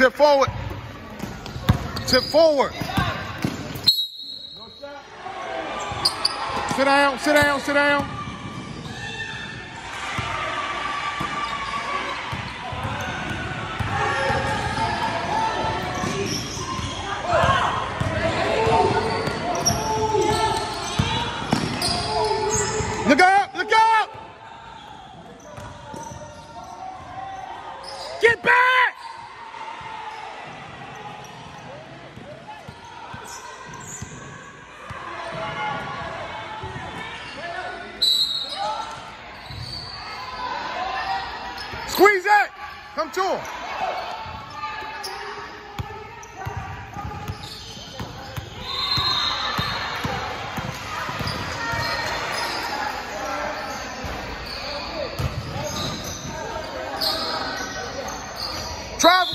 Tip forward. Tip forward. Sit down, sit down, sit down. Look out, look out! Get back! Squeeze it! Come to him. Travel.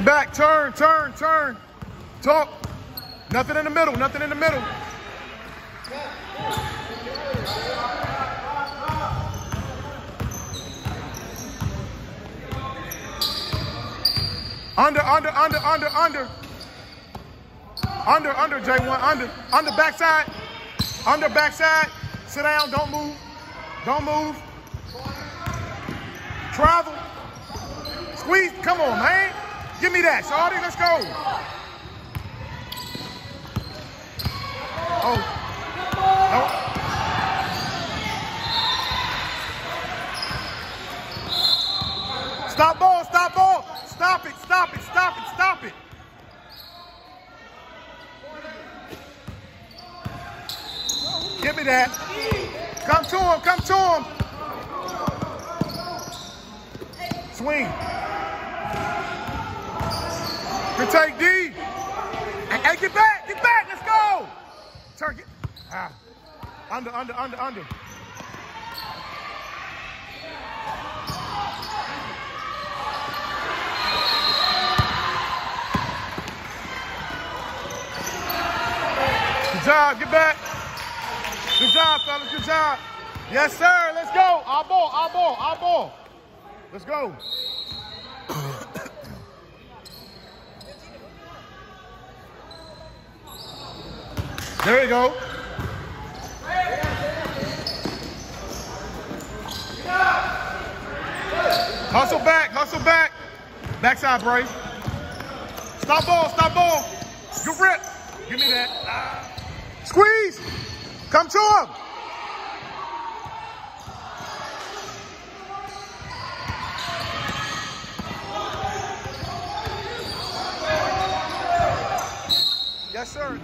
Get back. Turn, turn, turn. Talk. Nothing in the middle. Nothing in the middle. Under, under, under, under, under. Under, under, J1, under. Under backside. Under backside. Sit down, don't move. Don't move. Travel. Squeeze. Come on, man. Give me that. Shawty, let's go. Oh. No. Stop ball, stop ball. Stop it, stop it, stop it, stop it. Give me that. Come to him, come to him. Swing. Good take, D. Hey, hey, get back, get back, let's go. Turn, get. Ah. Under, under, under, under. Good job, get back. Good job, fellas, good job. Yes, sir, let's go. Our ball, our ball, our ball. Let's go. there you go. Hustle back, hustle back. Backside brace. Stop ball, stop ball. Good rip. Give me that. Squeeze. Come to him. Yes, sir. Look,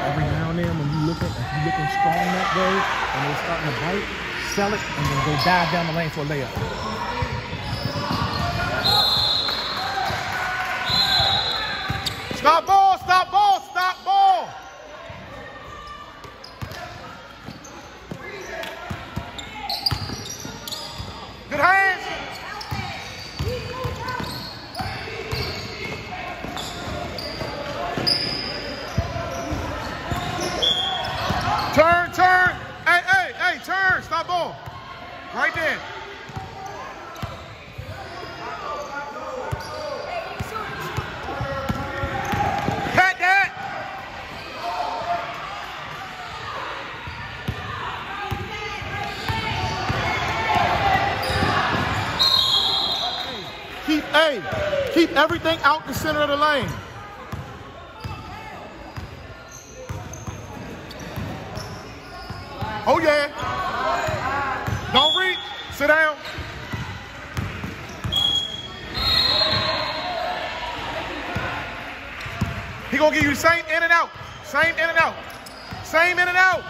every now and then when you look at if you looking strong that way and they're starting to bite, sell it and then go dive down the lane for a layup. Stop ball, stop ball, stop ball. Good hands. Turn, turn. Hey, hey, hey, Ball. Right there. Hey, keep everything out the center of the lane. Oh yeah. Sit down. He gonna give you the same in and out. Same in and out. Same in and out.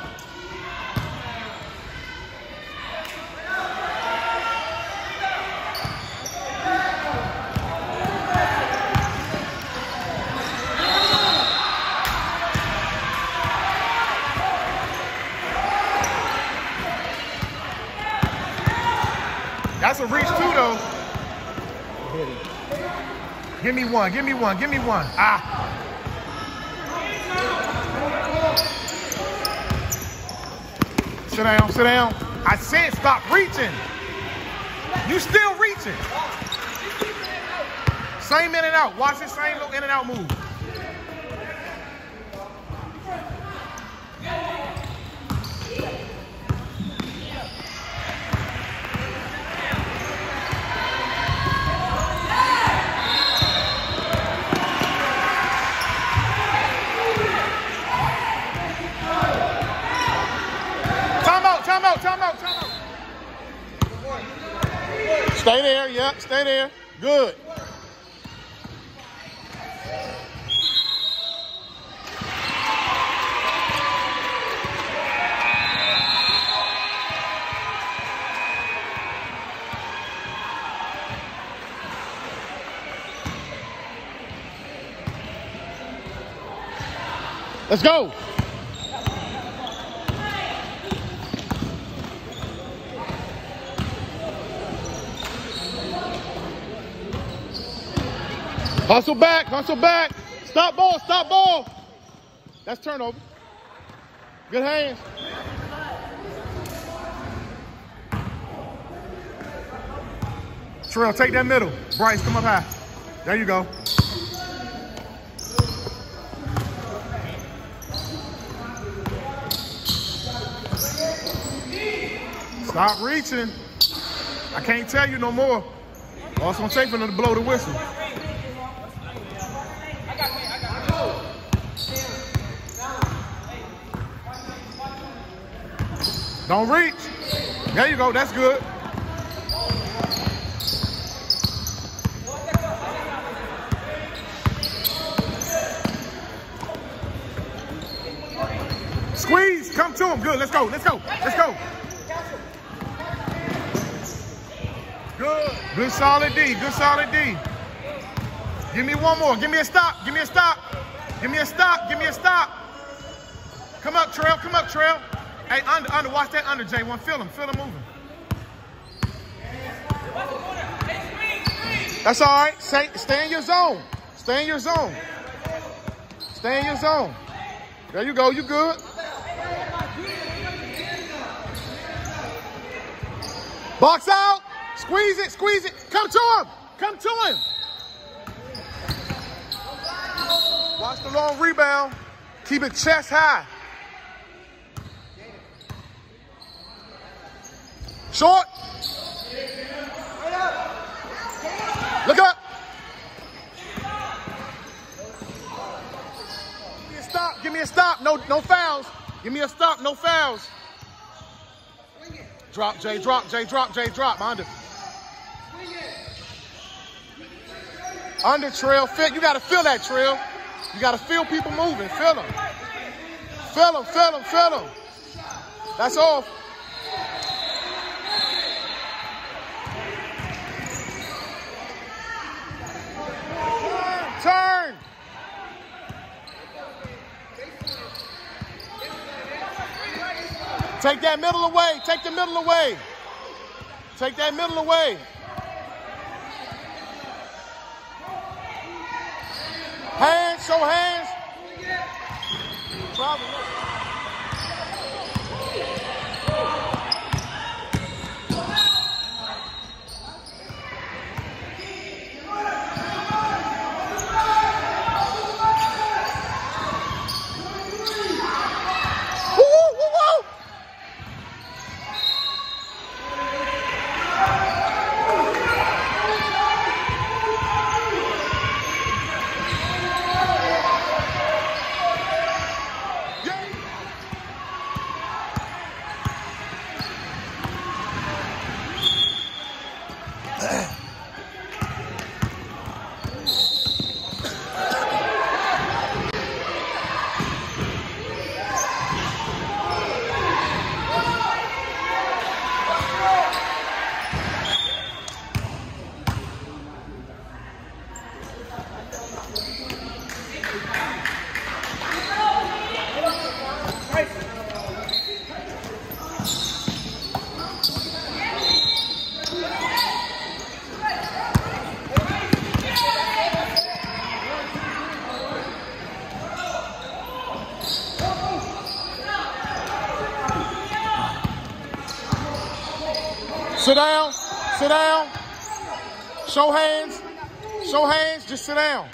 That's a reach too, though. Give me one. Give me one. Give me one. Ah. Sit down. Sit down. I said stop reaching. You still reaching. Same in and out. Watch this same little in and out move. Time out, time out, time out, time out. Stay there, yep, stay there. Good. Let's go. Hustle back, hustle back. Stop ball, stop ball. That's turnover. Good hands. Terrell, take that middle. Bryce, come up high. There you go. Stop reaching. I can't tell you no more. Take for them to blow the whistle. Don't reach. There you go. That's good. Squeeze. Come to him. Good. Let's go. Let's go. Let's go. Good. Good solid D. Good solid D. Give me one more. Give me a stop. Give me a stop. Give me a stop. Give me a stop. Come up, Trail. Come up, Trail. Hey, under, under. Watch that under, J1. Feel him. Feel him moving. That's all right. Stay, stay in your zone. Stay in your zone. Stay in your zone. There you go. You good. Box out. Squeeze it. Squeeze it. Come to him. Come to him. Watch the long rebound. Keep it chest high. Short. Look up. Give me a stop. Give me a stop. No, no fouls. Give me a stop. No fouls. Drop, Jay. Drop, Jay. Drop, Jay. Drop. Under. Under trail. Fit. You got to feel that trail. You got to feel people moving. Feel them. Feel them. Feel them. Feel them. That's off. Turn. Take that middle away. Take the middle away. Take that middle away. Hands, show hands. Travel. Woo, woo, woo, woo. Yeah. Sit down. Sit down. Show hands. Show hands. Just sit down.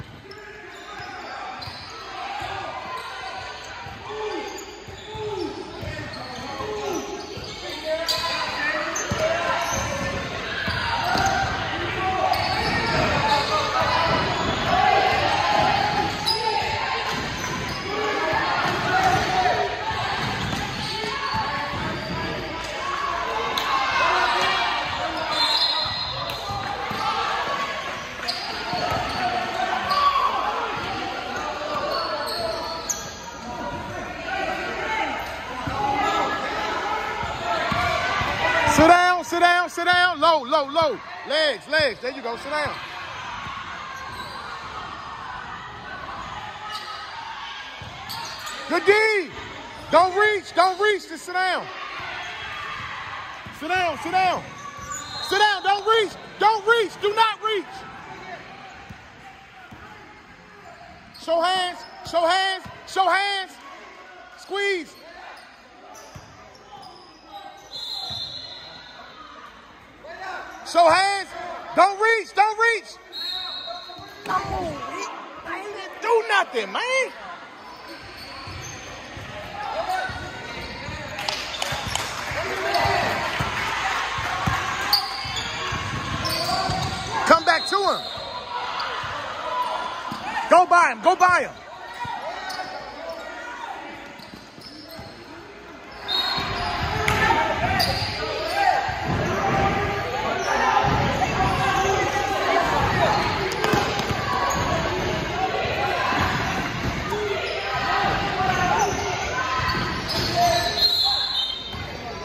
Sit down, sit down, sit down. Low, low, low. Legs. There you go. Sit down. Good D. Don't reach, don't reach. Just sit down. Sit down, sit down. Sit down. Don't reach. Don't reach. Do not reach. Show hands. Show hands. Show hands. Squeeze. Show hands. Don't reach. Don't reach. Come on. I ain't do nothing, man. Come back to him. Go by him. Go by him.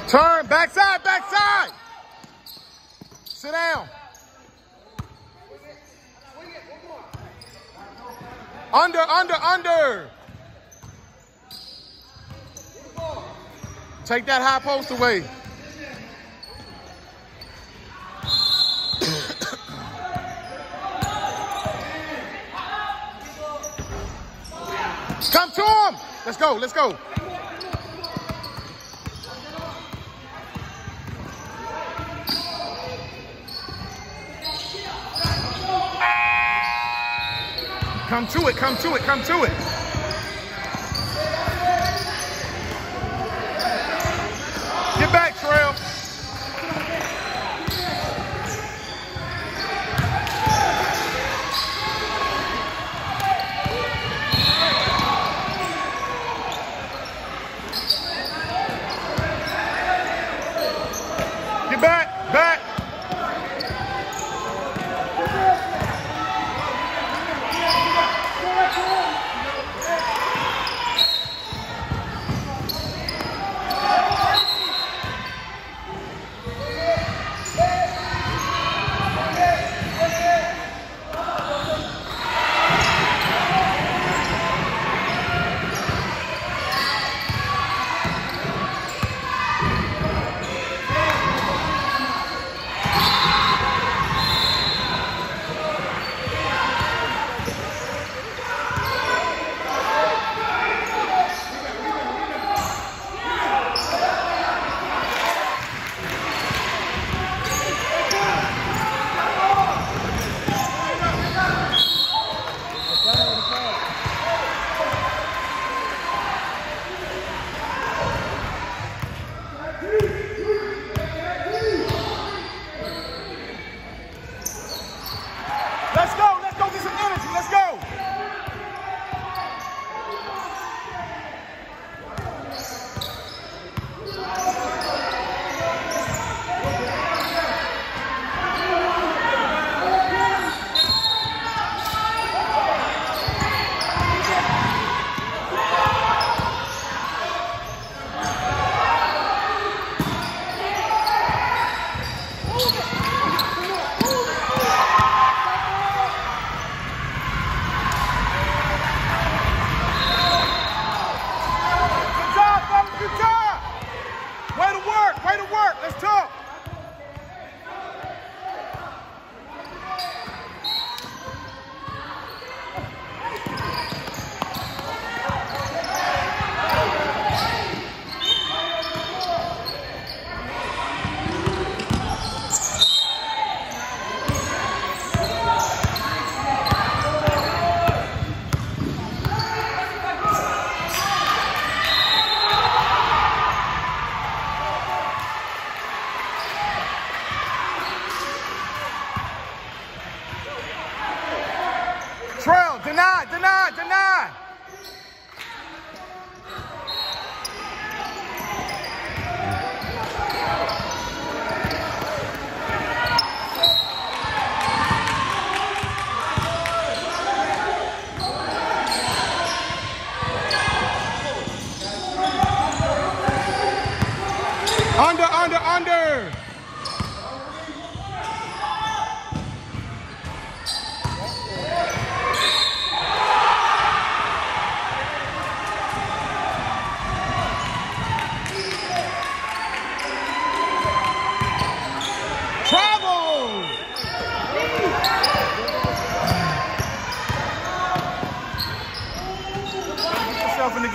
Turn, backside, backside. Sit down. Under, under, under. Take that high post away. Come to him. Let's go, let's go. Come to it, come to it, come to it.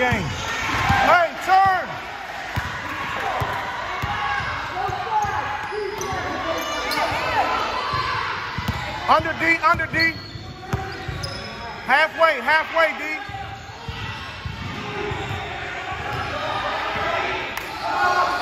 game. Hey, turn! Under D, under D. Halfway, halfway, D. Oh.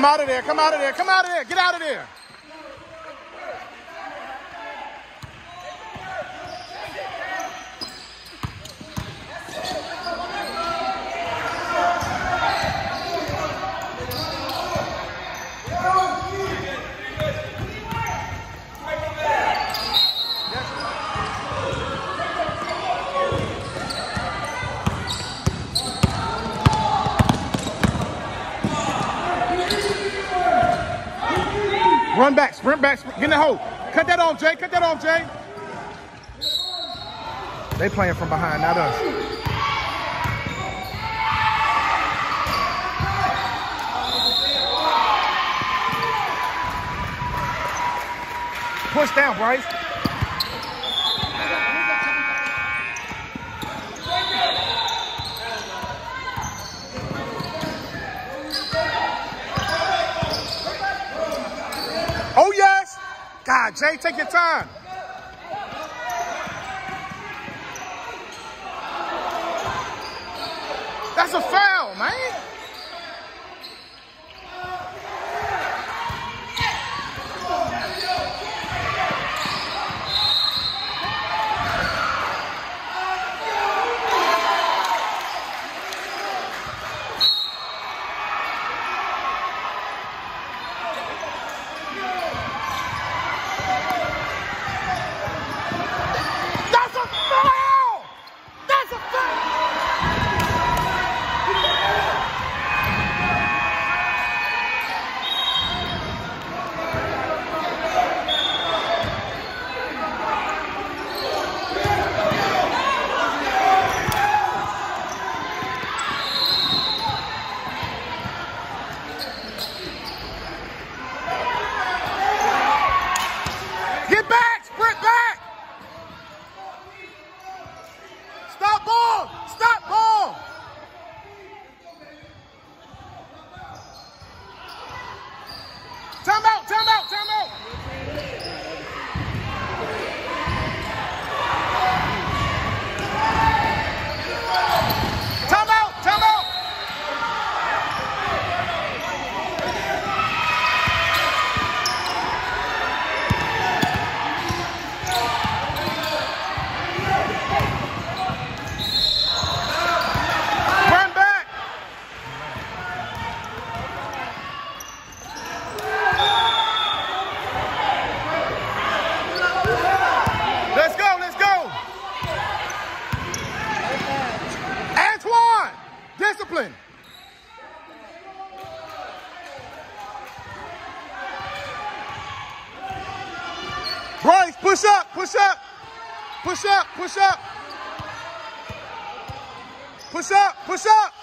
Come out of there. Come out of there. Come out of there. Get out of there. Run back, sprint back, sprint. get in the hole. Cut that off, Jay. Cut that off, Jay. They playing from behind, not us. Push down, Bryce. Oh, yes. God, Jay, take your time. Push up, push up! Push up, push up!